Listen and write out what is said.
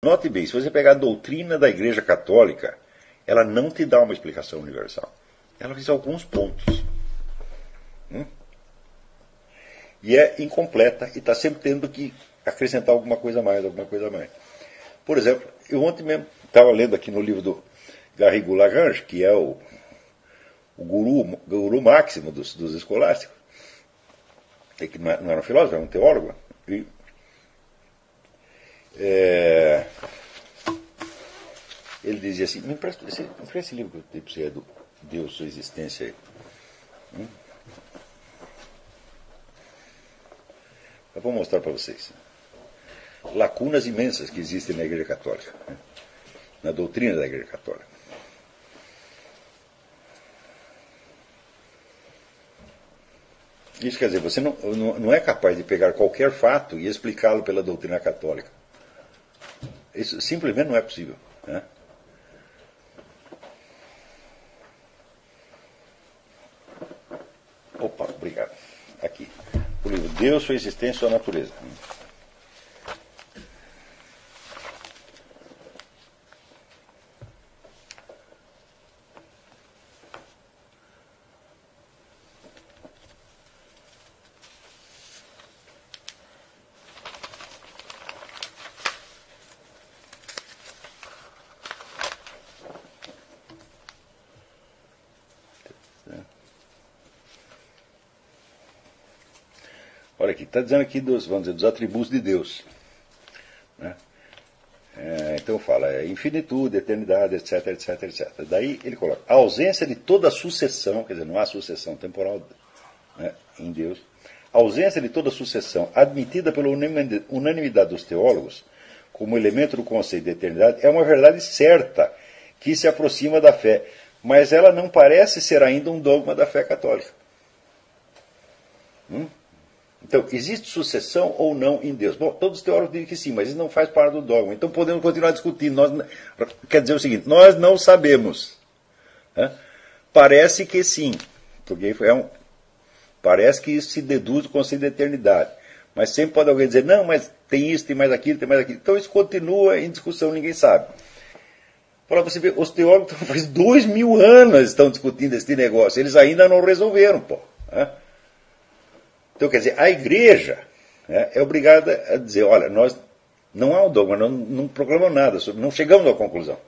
Note bem, se você pegar a doutrina da Igreja Católica, ela não te dá uma explicação universal. Ela diz alguns pontos. Hum? E é incompleta e está sempre tendo que acrescentar alguma coisa a mais, alguma coisa a mais. Por exemplo, eu ontem mesmo estava lendo aqui no livro do Garrigou Lagrange, que é o, o guru, guru máximo dos, dos escolásticos, que não era um filósofo, era um teólogo, e é, ele dizia assim, me empresta, esse, me empresta esse livro que eu dei para você, é do Deus, sua existência. Hum? Eu vou mostrar para vocês. Lacunas imensas que existem na Igreja Católica, né? na doutrina da Igreja Católica. Isso quer dizer, você não, não é capaz de pegar qualquer fato e explicá-lo pela doutrina católica. Isso simplesmente não é possível. Né? Opa, obrigado. Aqui. O livro Deus, sua existência, sua natureza. Aqui, está dizendo aqui dos, vamos dizer, dos atributos de Deus. Né? É, então fala, é infinitude, eternidade, etc, etc, etc. Daí ele coloca a ausência de toda sucessão, quer dizer, não há sucessão temporal né, em Deus, a ausência de toda sucessão admitida pela unanimidade dos teólogos como elemento do conceito de eternidade é uma verdade certa que se aproxima da fé, mas ela não parece ser ainda um dogma da fé católica. Hum? Então, existe sucessão ou não em Deus? Bom, todos os teólogos dizem que sim, mas isso não faz parte do dogma. Então podemos continuar discutindo. Nós, quer dizer o seguinte: nós não sabemos. Né? Parece que sim, porque é um, parece que isso se deduz do conceito de eternidade. Mas sempre pode alguém dizer, não, mas tem isso, tem mais aquilo, tem mais aquilo. Então isso continua em discussão, ninguém sabe. Para você ver, os teólogos faz dois mil anos estão discutindo esse negócio, eles ainda não resolveram, pô. Né? Então, quer dizer, a igreja né, é obrigada a dizer: olha, nós não há um dogma, não, não proclamamos nada, sobre, não chegamos à conclusão.